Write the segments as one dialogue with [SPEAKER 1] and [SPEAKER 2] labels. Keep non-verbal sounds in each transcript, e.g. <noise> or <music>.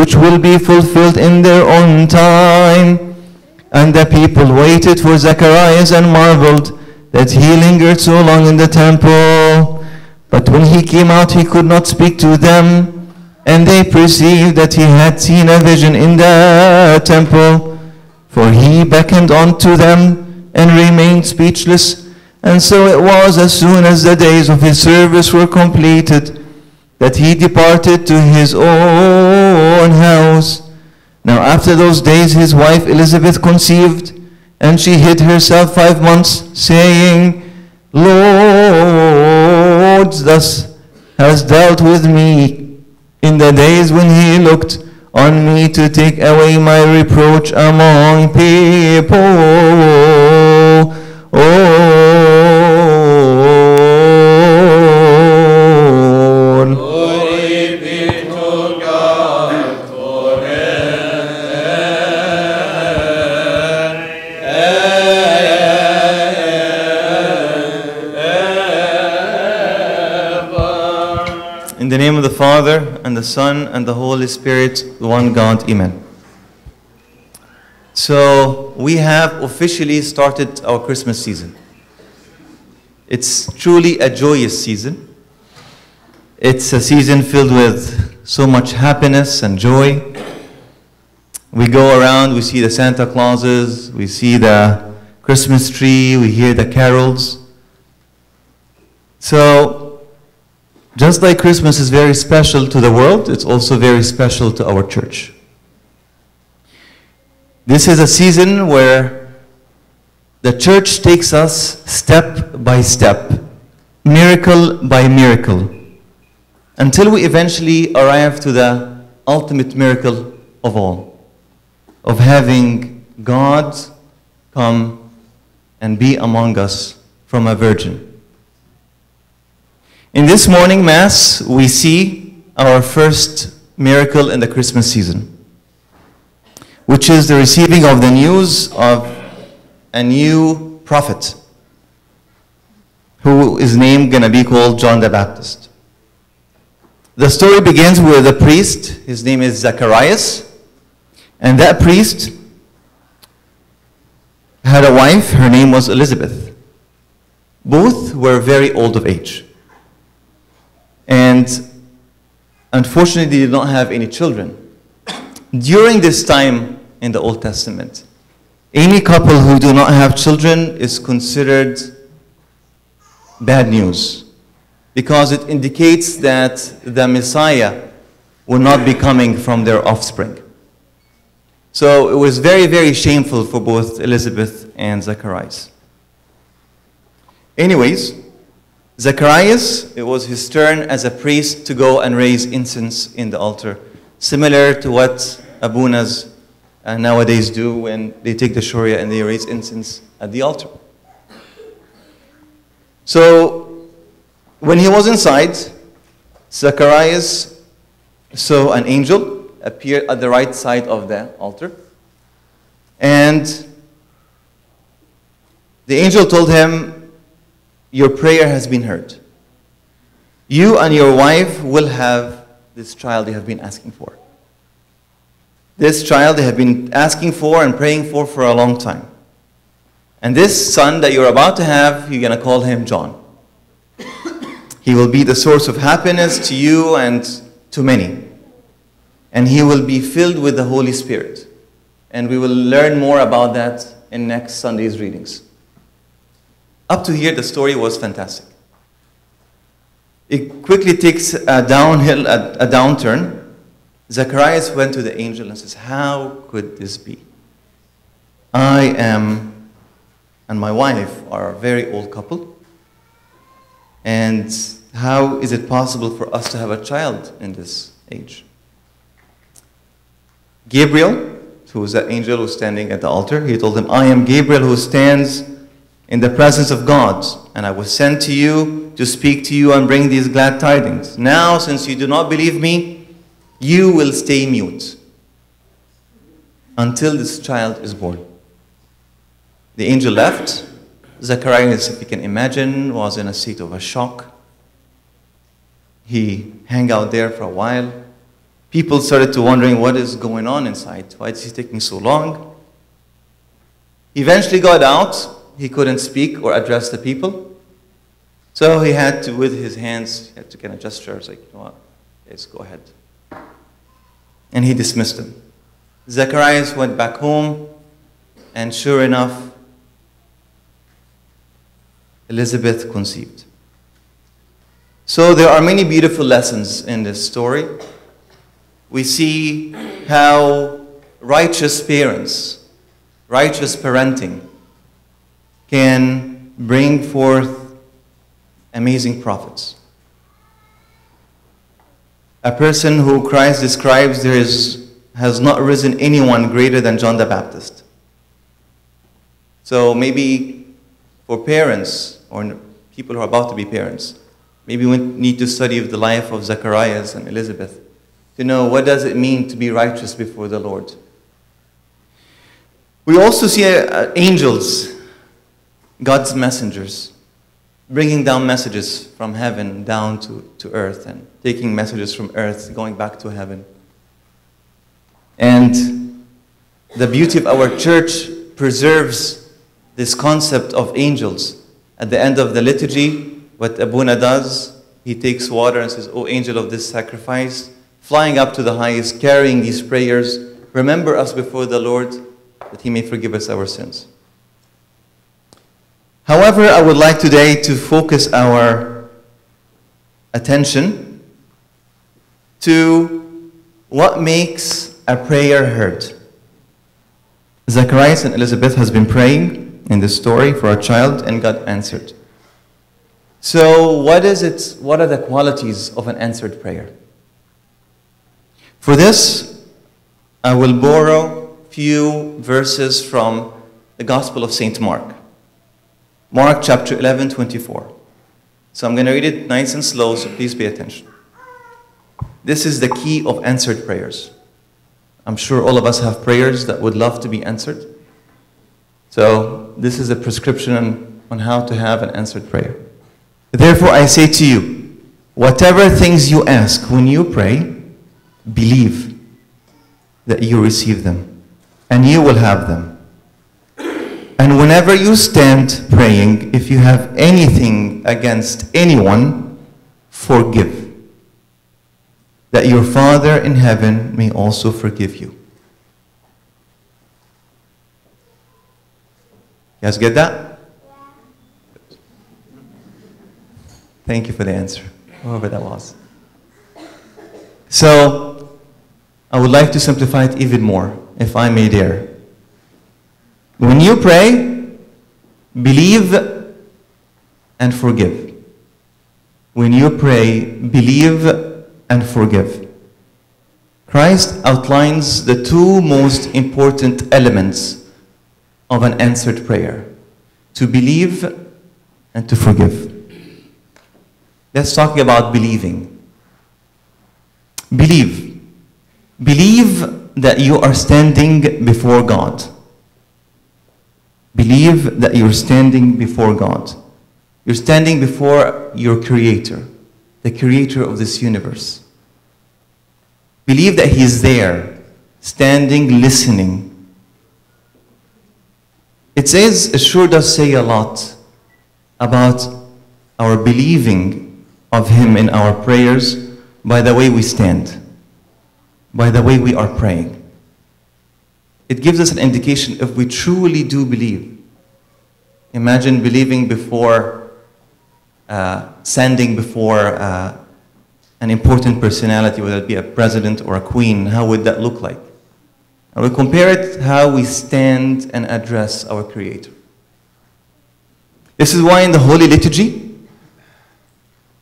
[SPEAKER 1] which will be fulfilled in their own time. And the people waited for Zacharias and marveled that he lingered so long in the temple. But when he came out, he could not speak to them. And they perceived that he had seen a vision in the temple. For he beckoned unto them and remained speechless. And so it was as soon as the days of his service were completed that he departed to his own house. Now after those days his wife Elizabeth conceived, and she hid herself five months, saying, Lord, thus has dealt with me in the days when he looked on me to take away my reproach among people. The Son, and the Holy Spirit, one God, Amen. So, we have officially started our Christmas season. It's truly a joyous season. It's a season filled with so much happiness and joy. We go around, we see the Santa Clauses, we see the Christmas tree, we hear the carols. So, just like Christmas is very special to the world, it's also very special to our church. This is a season where the church takes us step by step, miracle by miracle, until we eventually arrive to the ultimate miracle of all, of having God come and be among us from a virgin. In this morning Mass, we see our first miracle in the Christmas season, which is the receiving of the news of a new prophet who is named going to be called John the Baptist. The story begins with a priest, his name is Zacharias, and that priest had a wife, her name was Elizabeth. Both were very old of age. And unfortunately, they did not have any children. During this time in the Old Testament, any couple who do not have children is considered bad news because it indicates that the Messiah will not be coming from their offspring. So it was very, very shameful for both Elizabeth and Zacharias. Anyways, Zacharias, it was his turn as a priest to go and raise incense in the altar, similar to what Abunas uh, nowadays do when they take the Shoria and they raise incense at the altar. So, when he was inside, Zacharias saw an angel appear at the right side of the altar. And the angel told him, Your prayer has been heard. You and your wife will have this child you have been asking for. This child they have been asking for and praying for for a long time. And this son that you're about to have, you're going to call him John. <coughs> He will be the source of happiness to you and to many. And he will be filled with the Holy Spirit. And we will learn more about that in next Sunday's readings. Up to here, the story was fantastic. It quickly takes a downhill, a, a downturn. Zacharias went to the angel and says, How could this be? I am and my wife are a very old couple. And how is it possible for us to have a child in this age? Gabriel, who was that angel who was standing at the altar, he told him, I am Gabriel who stands in the presence of God, and I was sent to you to speak to you and bring these glad tidings. Now, since you do not believe me, you will stay mute until this child is born. The angel left. Zacharias, if you can imagine, was in a state of a shock. He hung out there for a while. People started to wondering what is going on inside. Why is he taking so long? Eventually got out. He couldn't speak or address the people. So he had to, with his hands, he had to kind of gesture. It's like, you know what? Yes, go ahead. And he dismissed him. Zacharias went back home, and sure enough, Elizabeth conceived. So there are many beautiful lessons in this story. We see how righteous parents, righteous parenting, can bring forth amazing prophets. A person who Christ describes there is, has not risen anyone greater than John the Baptist. So maybe for parents or people who are about to be parents, maybe we need to study the life of Zacharias and Elizabeth to know what does it mean to be righteous before the Lord. We also see uh, angels, God's messengers, bringing down messages from heaven down to, to earth and taking messages from earth going back to heaven. And the beauty of our church preserves this concept of angels. At the end of the liturgy, what Abuna does, he takes water and says, O angel of this sacrifice, flying up to the highest, carrying these prayers, remember us before the Lord that he may forgive us our sins. However, I would like today to focus our attention to what makes a prayer heard. Zacharias and Elizabeth has been praying in this story for a child and God answered. So what is it what are the qualities of an answered prayer? For this, I will borrow few verses from the Gospel of St. Mark. Mark chapter 11, 24. So I'm going to read it nice and slow, so please pay attention. This is the key of answered prayers. I'm sure all of us have prayers that would love to be answered. So this is a prescription on how to have an answered prayer. Therefore, I say to you, whatever things you ask when you pray, believe that you receive them, and you will have them. And whenever you stand praying, if you have anything against anyone, forgive, that your Father in heaven may also forgive you. You guys get that? Thank you for the answer, whoever that was. So, I would like to simplify it even more, if I may dare. When you pray, believe and forgive. When you pray, believe and forgive. Christ outlines the two most important elements of an answered prayer to believe and to forgive. Let's talk about believing. Believe. Believe that you are standing before God. Believe that you're standing before God. You're standing before your Creator, the Creator of this universe. Believe that He is there, standing, listening. It says, it sure does say a lot about our believing of Him in our prayers by the way we stand, by the way we are praying. It gives us an indication if we truly do believe. Imagine believing before, uh, standing before uh, an important personality, whether it be a president or a queen, how would that look like? And we compare it how we stand and address our Creator. This is why in the Holy Liturgy,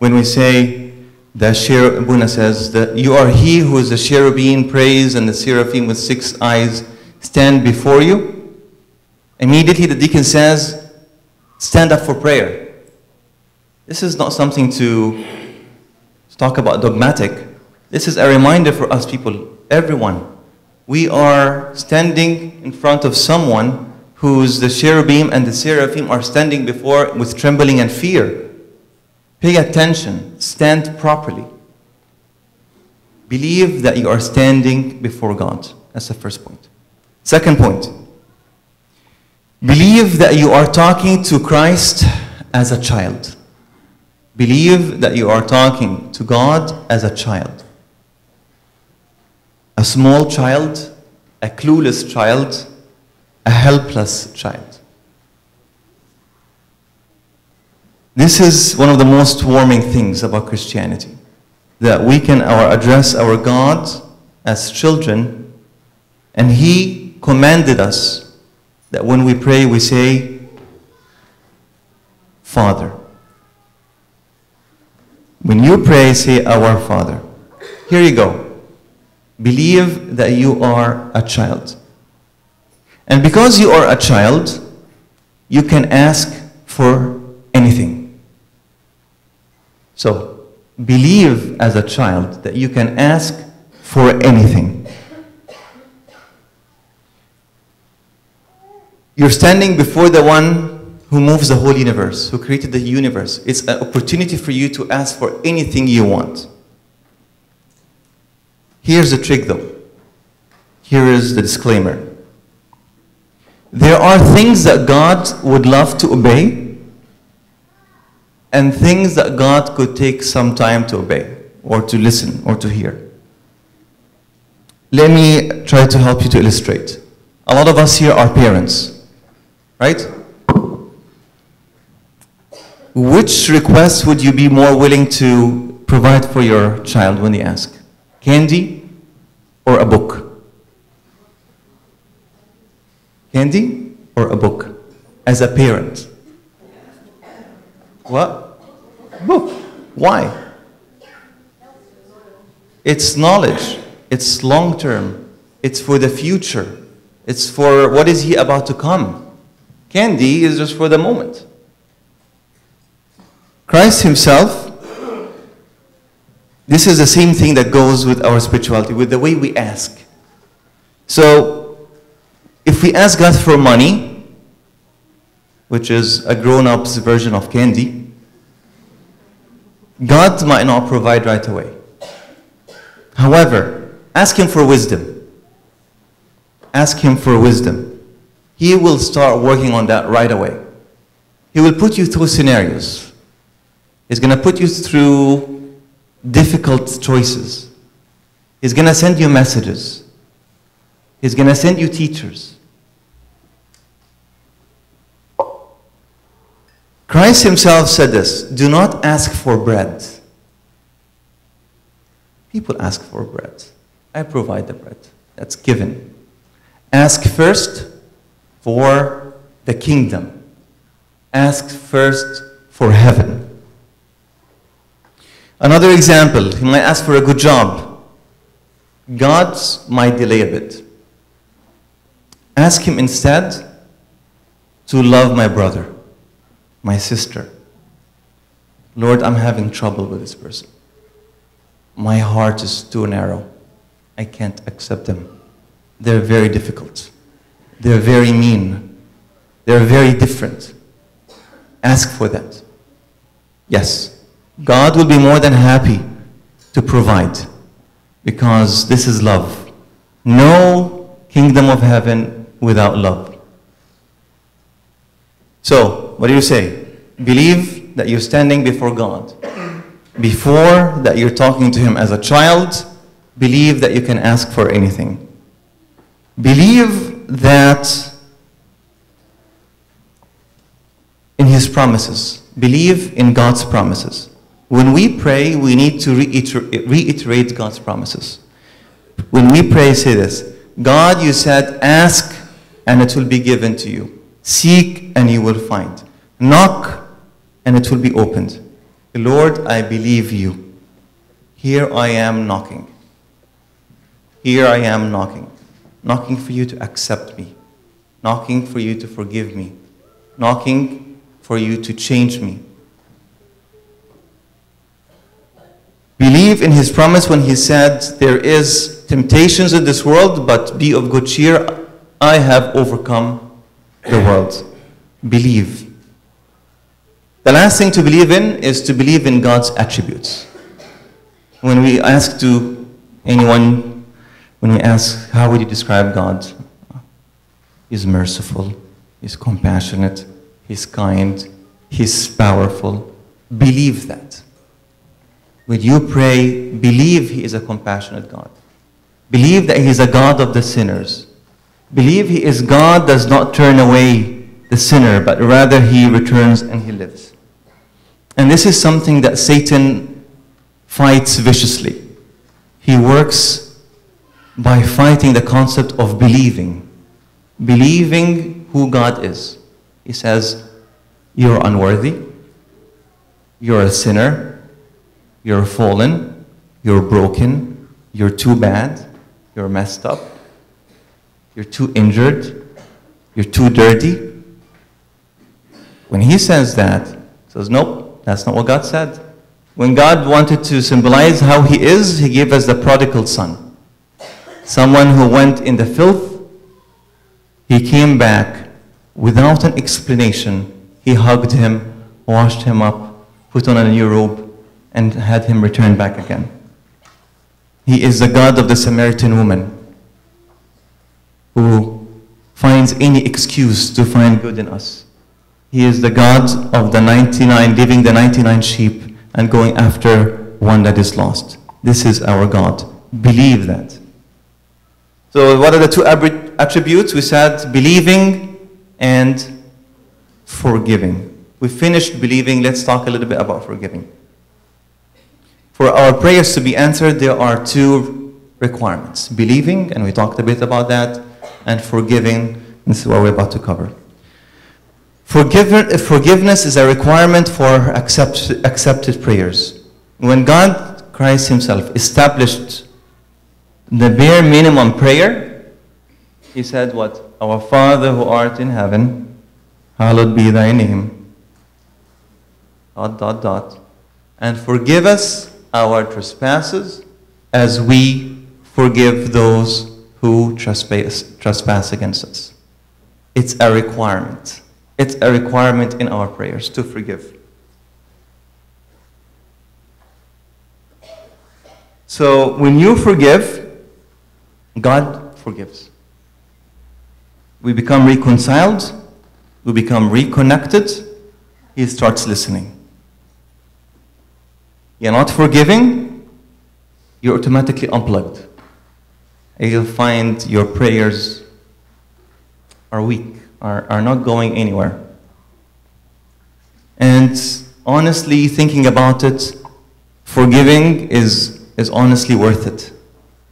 [SPEAKER 1] when we say, the cherubim says that you are he who is the cherubim praise and the seraphim with six eyes stand before you. Immediately the deacon says, stand up for prayer. This is not something to talk about dogmatic. This is a reminder for us people, everyone. We are standing in front of someone whose the cherubim and the seraphim are standing before with trembling and fear. Pay attention, stand properly. Believe that you are standing before God. That's the first point. Second point. Believe that you are talking to Christ as a child. Believe that you are talking to God as a child. A small child, a clueless child, a helpless child. This is one of the most warming things about Christianity that we can our, address our God as children, and He commanded us that when we pray, we say, Father. When you pray, say, Our Father. Here you go. Believe that you are a child. And because you are a child, you can ask for anything. So, believe as a child that you can ask for anything. You're standing before the one who moves the whole universe, who created the universe. It's an opportunity for you to ask for anything you want. Here's the trick though. Here is the disclaimer. There are things that God would love to obey, and things that God could take some time to obey, or to listen, or to hear. Let me try to help you to illustrate. A lot of us here are parents, right? Which request would you be more willing to provide for your child when they ask? Candy or a book? Candy or a book? As a parent. What? Book. Why? It's knowledge. It's long term. It's for the future. It's for what is he about to come. Candy is just for the moment. Christ himself, this is the same thing that goes with our spirituality, with the way we ask. So, if we ask God for money, which is a grown up's version of candy, God might not provide right away. However, ask Him for wisdom. Ask Him for wisdom. He will start working on that right away. He will put you through scenarios. He's going to put you through difficult choices. He's going to send you messages. He's going to send you teachers. Christ himself said this do not ask for bread. People ask for bread. I provide the bread. That's given. Ask first for the kingdom. Ask first for heaven. Another example, he might ask for a good job. God might delay a bit. Ask him instead to love my brother, my sister. Lord, I'm having trouble with this person. My heart is too narrow. I can't accept them. They're very difficult. They're very mean. They're very different. Ask for that. Yes, God will be more than happy to provide because this is love. No kingdom of heaven without love. So, what do you say? Believe that you're standing before God. Before that you're talking to Him as a child, believe that you can ask for anything. Believe that in His promises. Believe in God's promises. When we pray, we need to reiter- reiterate God's promises. When we pray, say this God, you said, ask and it will be given to you. Seek and you will find. Knock and it will be opened. Lord, I believe you. Here I am knocking. Here I am knocking. Knocking for you to accept me. Knocking for you to forgive me. Knocking for you to change me. Believe in his promise when he said, There is temptations in this world, but be of good cheer. I have overcome the world. Believe. The last thing to believe in is to believe in God's attributes. When we ask to anyone, when we ask, how would you describe God? He's merciful, He's compassionate, He's kind, He's powerful. Believe that. When you pray, believe He is a compassionate God. Believe that He is a God of the sinners. Believe He is God does not turn away the sinner, but rather He returns and He lives. And this is something that Satan fights viciously. He works by fighting the concept of believing. Believing who God is. He says, You're unworthy. You're a sinner. You're fallen. You're broken. You're too bad. You're messed up. You're too injured. You're too dirty. When he says that, he says, Nope, that's not what God said. When God wanted to symbolize how he is, he gave us the prodigal son. Someone who went in the filth, he came back without an explanation. He hugged him, washed him up, put on a new robe, and had him return back again. He is the God of the Samaritan woman who finds any excuse to find good in us. He is the God of the 99, leaving the 99 sheep and going after one that is lost. This is our God. Believe that. So, what are the two attributes? We said believing and forgiving. We finished believing. Let's talk a little bit about forgiving. For our prayers to be answered, there are two requirements believing, and we talked a bit about that, and forgiving. This is what we're about to cover. Forgive- forgiveness is a requirement for accept- accepted prayers. When God, Christ Himself, established the bare minimum prayer, He said, What? Our Father who art in heaven, hallowed be thy name. Dot, dot, dot. And forgive us our trespasses as we forgive those who trespass, trespass against us. It's a requirement. It's a requirement in our prayers to forgive. So when you forgive, God forgives. We become reconciled, we become reconnected, He starts listening. You're not forgiving, you're automatically unplugged. And you'll find your prayers are weak, are, are not going anywhere. And honestly, thinking about it, forgiving is, is honestly worth it.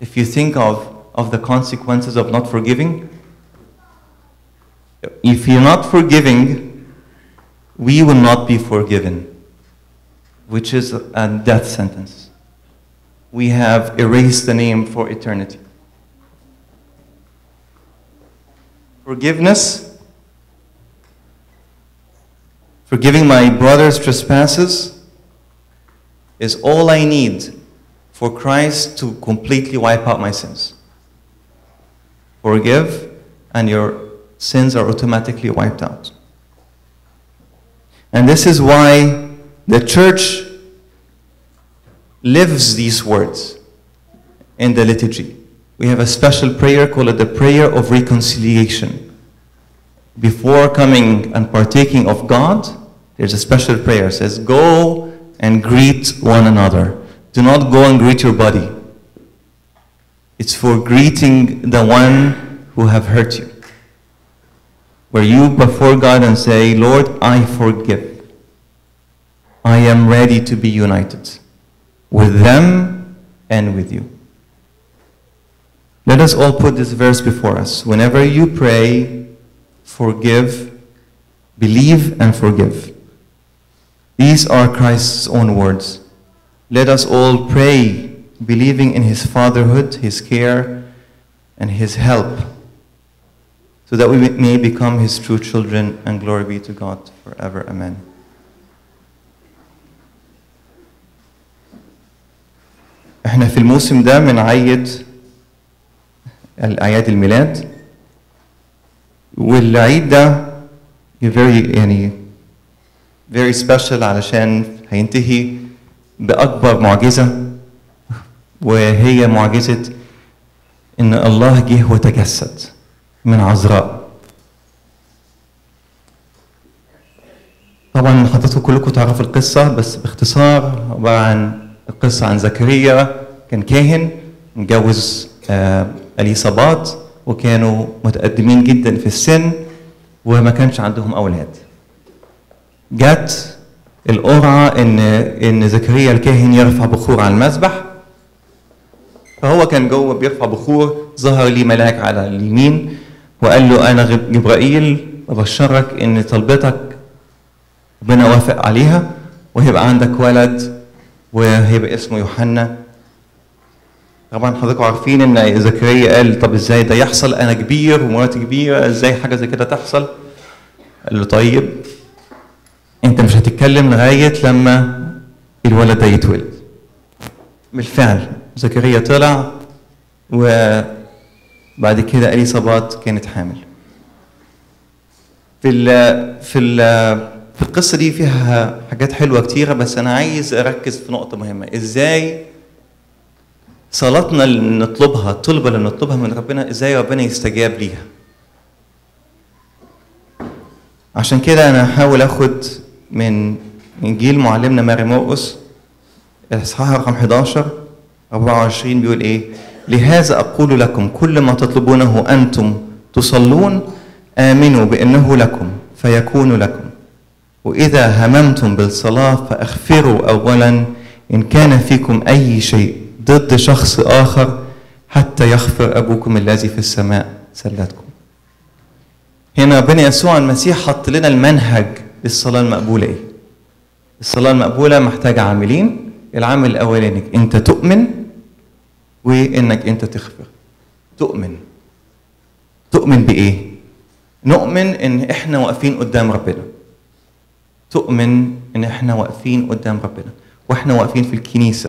[SPEAKER 1] If you think of, of the consequences of not forgiving, if you're not forgiving, we will not be forgiven, which is a death sentence. We have erased the name for eternity. Forgiveness, forgiving my brother's trespasses, is all I need for Christ to completely wipe out my sins. Forgive, and your sins are automatically wiped out. And this is why the church lives these words in the liturgy. We have a special prayer called the prayer of reconciliation. Before coming and partaking of God, there's a special prayer. It says, Go and greet one another. Do not go and greet your body. It's for greeting the one who have hurt you. Where you before God and say, Lord, I forgive. I am ready to be united with them and with you. Let us all put this verse before us. Whenever you pray, forgive, believe, and forgive. These are Christ's own words. Let us all pray, believing in his fatherhood, his care, and his help, so that we may become his true children, and glory be to God forever. Amen. إحنا في الموسم ده بنعيد اعياد الميلاد والعيد ده very يعني very special علشان هينتهي بأكبر معجزة وهي معجزة إن الله جه وتجسد من عذراء. طبعا حضراتكم كلكم تعرفوا القصة بس باختصار عبارة عن القصة عن زكريا. كان كاهن متجوز آه، اليصابات وكانوا متقدمين جدا في السن وما كانش عندهم أولاد. جت القرعة إن إن زكريا الكاهن يرفع بخور على المذبح فهو كان جوه بيرفع بخور ظهر لي ملاك على اليمين وقال له أنا جبرائيل ببشرك إن طلبتك ربنا وافق عليها وهيبقى عندك ولد وهيبقى اسمه يوحنا. طبعا حضراتكم عارفين إن زكريا قال طب إزاي ده يحصل؟ أنا كبير ومراتي كبيرة إزاي حاجة زي كده تحصل؟ قال له طيب أنت مش هتتكلم لغاية لما الولد ده يتولد. بالفعل. زكريا طلع وبعد كده اليصابات كانت حامل. في ال في ال في القصة دي فيها حاجات حلوة كتيرة بس أنا عايز أركز في نقطة مهمة. إزاي صلاتنا اللي نطلبها الطلبة اللي نطلبها من ربنا إزاي ربنا يستجاب ليها؟ عشان كده أنا هحاول آخد من إنجيل معلمنا ماري مرقس الاصحاح رقم 11 24 بيقول إيه؟ لهذا أقول لكم كل ما تطلبونه أنتم تصلون آمنوا بأنه لكم فيكون لكم. وإذا هممتم بالصلاة فاغفروا اولا إن كان فيكم أي شيء ضد شخص آخر حتى يغفر أبوكم الذي في السماء. سلتكم. هنا ربنا يسوع المسيح حط لنا المنهج للصلاة المقبولة إيه؟ الصلاة المقبولة محتاجة عاملين. العامل الأولاني إنك أنت تؤمن وإنك أنت تغفر تؤمن. تؤمن بإيه؟ نؤمن إن إحنا واقفين قدام ربنا. تؤمن إن إحنا واقفين قدام ربنا. وإحنا واقفين في الكنيسة.